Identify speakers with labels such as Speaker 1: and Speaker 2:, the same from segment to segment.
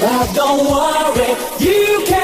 Speaker 1: outfit all in it. Cause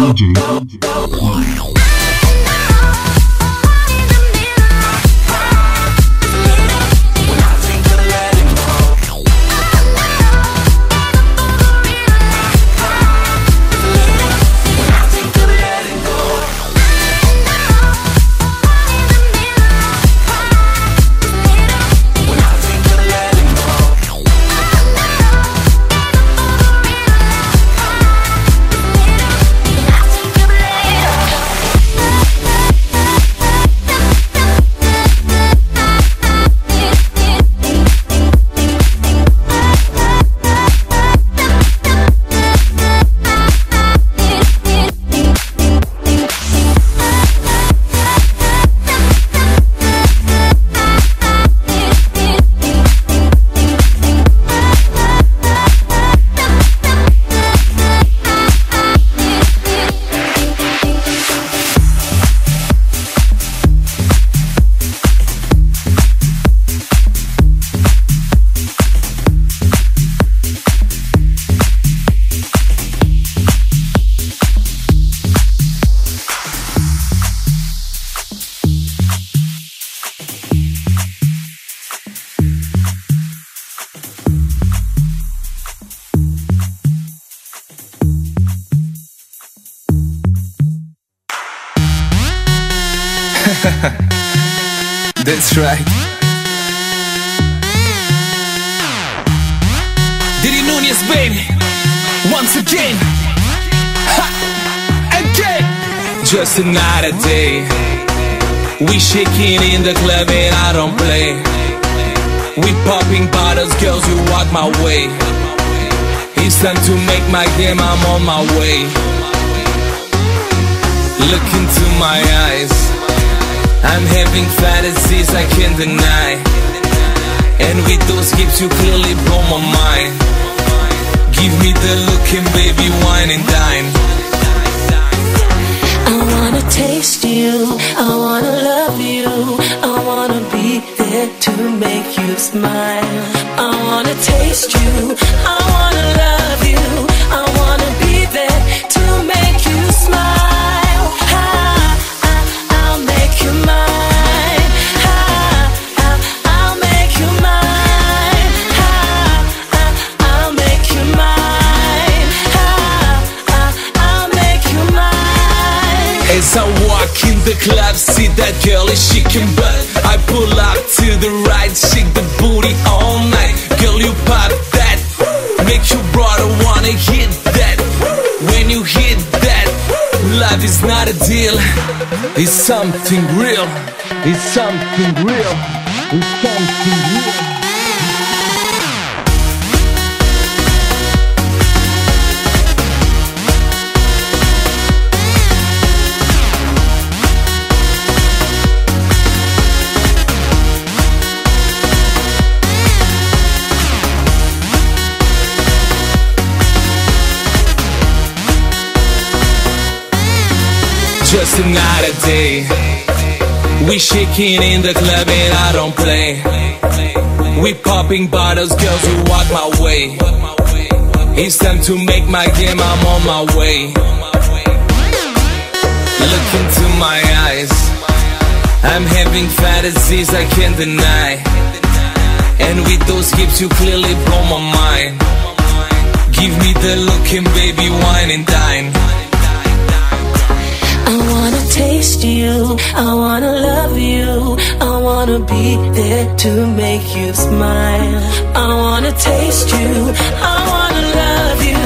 Speaker 2: 一直一直
Speaker 3: That's right. DdY Nunes, baby. Once again. Ha! Again. Just another day. We shaking in the club and I don't play. We popping bottles, girls, you walk my way. It's time to make my game, I'm on my way. Look into my eyes. I'm having fantasies I can't deny. And with those gifts, you clearly blow my mind. Give me the look and baby, wine and dine.
Speaker 4: I wanna taste you, I wanna love you, I wanna be there to make you smile. I wanna taste you, I wanna love you, I wanna be there to make you smile.
Speaker 3: Girl is shaking butt. I pull up to the right, shake the booty all night. Girl, you pop that, make your brother wanna hit that. When you hit that, love is not a deal, it's something real. It's something real. It's something real. Just another day. We shaking in the club and I don't play. We popping bottles, girls, who walk my way. It's time to make my game, I'm on my way. Look into my eyes. I'm having fantasies I can't deny. And with those hips, you clearly blow my mind. Give me the look and baby, wine and dine.
Speaker 4: Taste you, I wanna love you, I wanna be there to make you smile. I wanna taste you, I wanna love you,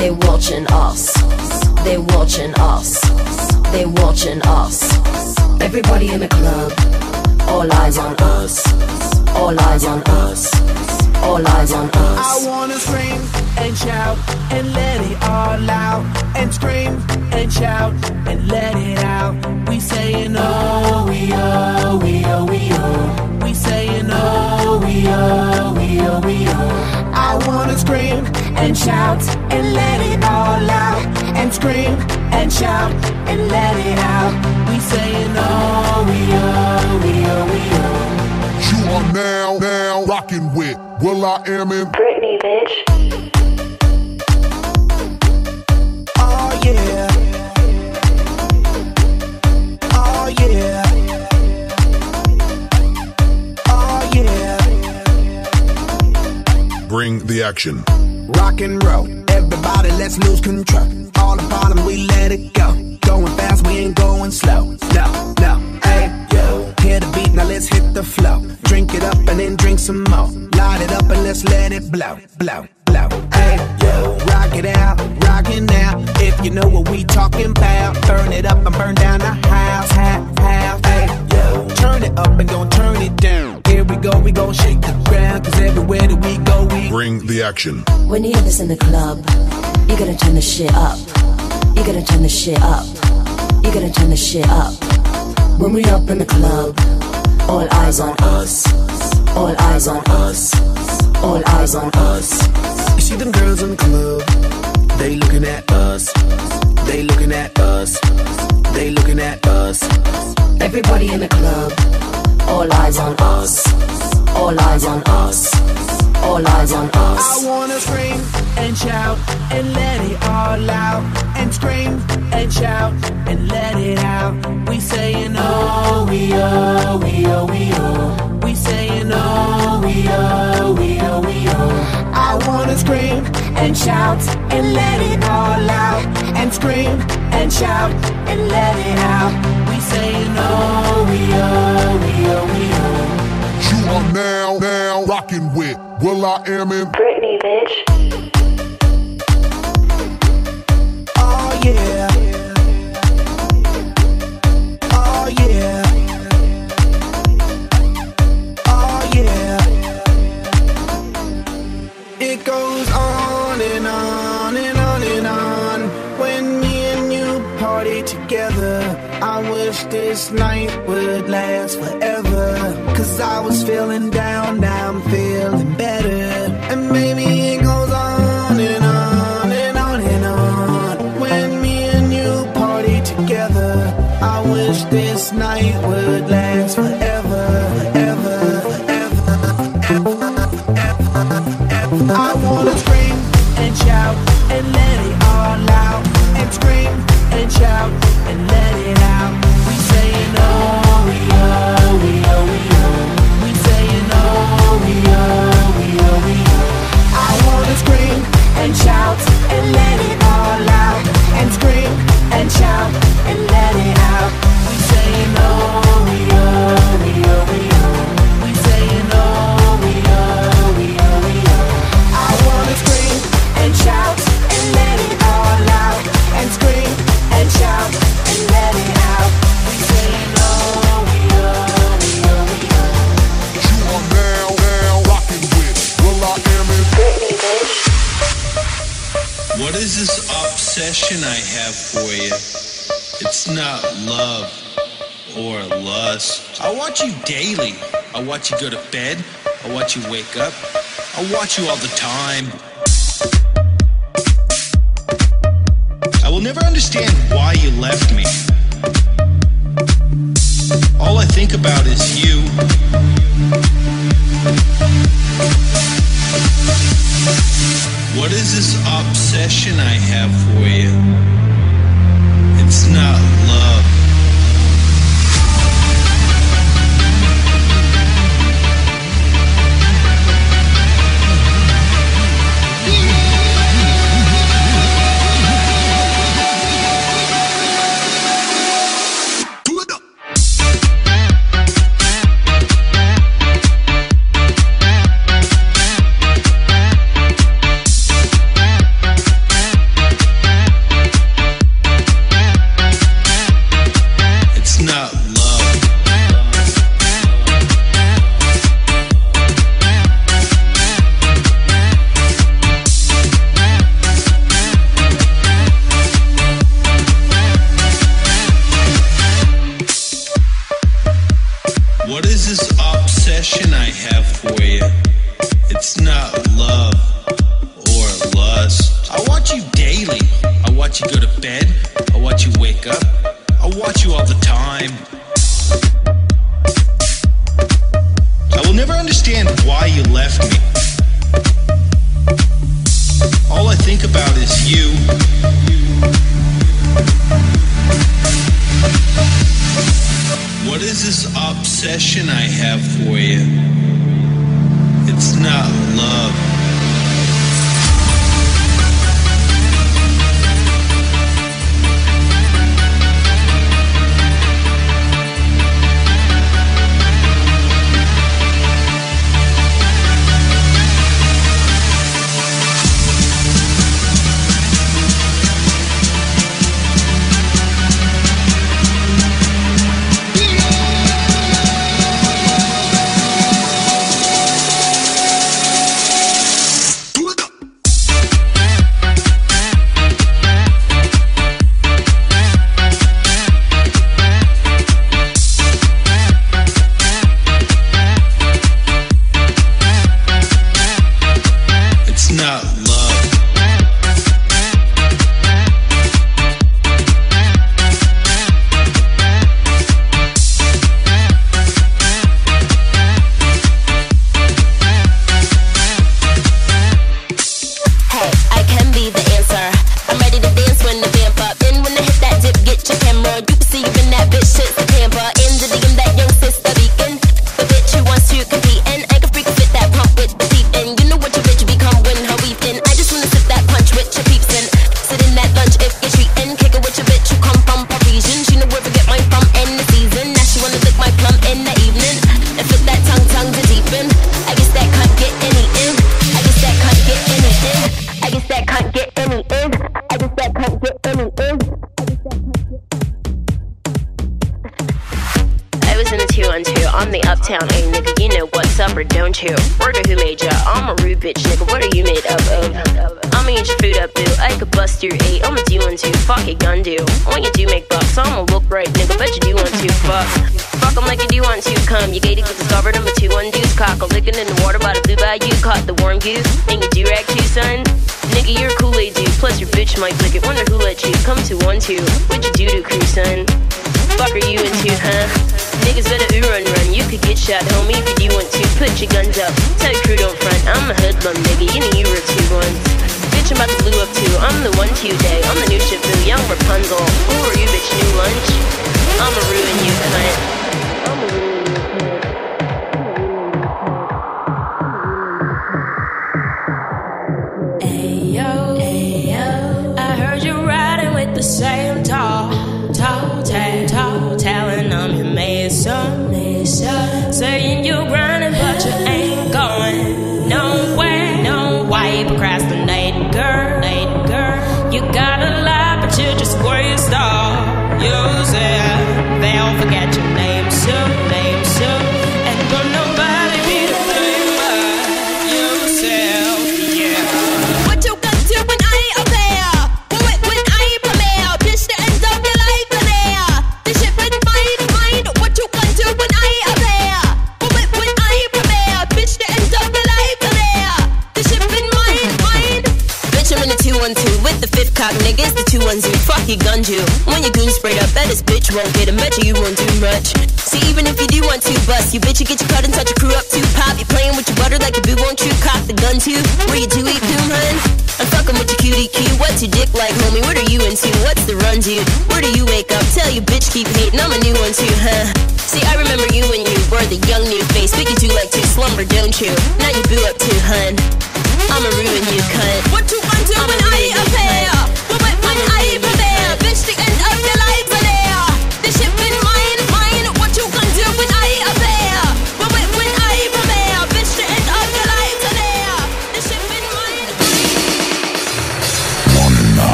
Speaker 5: They watching us. They watching us. They watching us. Everybody in the club. All eyes on us. All eyes on us. All eyes on us.
Speaker 6: I wanna scream and shout and let it all out. And scream and shout and let it out. We saying oh, we oh, we oh, we oh we saying oh, we oh, we oh, we oh. I wanna scream and shout and let it all out. And scream and shout and let it out. We saying oh, we oh, we oh, we oh.
Speaker 7: You are now, now rocking with Will.I.Am in
Speaker 8: Britney, bitch.
Speaker 6: Oh yeah.
Speaker 7: Action.
Speaker 6: Rock and roll, everybody, let's lose control. All the bottom, we let it go. Going fast, we ain't going slow. No, no, hey, yo. Hear the beat, now let's hit the flow. Drink it up and then drink some more. Light it up and let's let it blow, blow, blow. Hey, yo. Rock it out, rock it now. If you know what we talking about, burn it up and burn down the house, half, half. Hey, yo. Turn it up and gon' turn it down. Here we go, we gon' shake the ground, cause everywhere that we go, we
Speaker 7: bring the action.
Speaker 5: When you hear this in the club, you gotta turn the shit up. You gotta turn the shit up. You gotta turn the shit up. When we up in the club, all eyes on us. All eyes on us. All eyes on us.
Speaker 6: You see them girls in the club, they looking at us. They looking at us. They looking at us.
Speaker 5: Everybody in the club, all eyes on us. All eyes on us all eyes on us.
Speaker 6: I wanna scream and shout and let it all out. And scream and shout and let it out. We saying oh, we oh, we oh, we oh. We saying oh, we oh, we oh, we oh. I wanna scream and shout and let it all out. And scream and shout and let it out. We saying oh, we oh. You
Speaker 7: are now, now rocking with Will.I.Am in
Speaker 8: Britney, bitch.
Speaker 6: Oh yeah. This night would last forever. Cause I was feeling down, now I'm feeling better.
Speaker 9: What is this obsession I have for you? It's not love or lust. I watch you daily. I watch you go to bed. I watch you wake up. I watch you all the time. I will never understand why you left me. All I think about is you. What is this obsession I have for you? It's not
Speaker 10: chill. Word who made ya? I'm a rude bitch, nigga. What are you made up of? I'ma eat your food up, boo. I could bust your eight. I'ma do one two. Fuck it, gun do. When you do make bucks, I'ma look right, nigga. Bet you do one two. Fuck. Fuck them like you do one two. Come, you gated, get discovered. I'm a two one deuce. Cock licking in the water by the blue bayou. Caught the warm goose. And you do rag too, son. Nigga, you're a Kool-Aid dude. Plus your bitch might flick it. Wonder who let you come to one two. What'd you do to crew, son? Fuck are you into, huh? Niggas better ooh run run. You could get shot, homie, if you want to. Put your guns up. Tell your crew don't front. I'm a hoodlum, nigga. You know you were two ones. Bitch, I'm about to blue up too. I'm the one to you day. I'm the new Shifu, young Rapunzel. Who are you, bitch? New lunch? I'ma ruin you, cunt. I'ma ruin
Speaker 11: 212. Fuck you. When your goon sprayed up, bet this bitch won't get him. Bet you, you won't do much. See, even if you do want to bust, you bitch, you get your cut and touch your crew up too. Pop, you playing with your butter like a boo, won't you? Cock the gun too. Where you do eat doom, hun? I'm fucking with your cutie cue. What's your dick like, homie? What are you into? What's the run, dude? Where do you wake up? Tell you bitch keep hating. I'm a new one too, huh? See, I remember you when you were the young new face. But you do like to slumber, don't you? Now you boo up too, hun. I'ma ruin you, cunt.
Speaker 12: What
Speaker 11: you gonna do when I ain't up there? When, when, when I ain't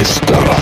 Speaker 13: your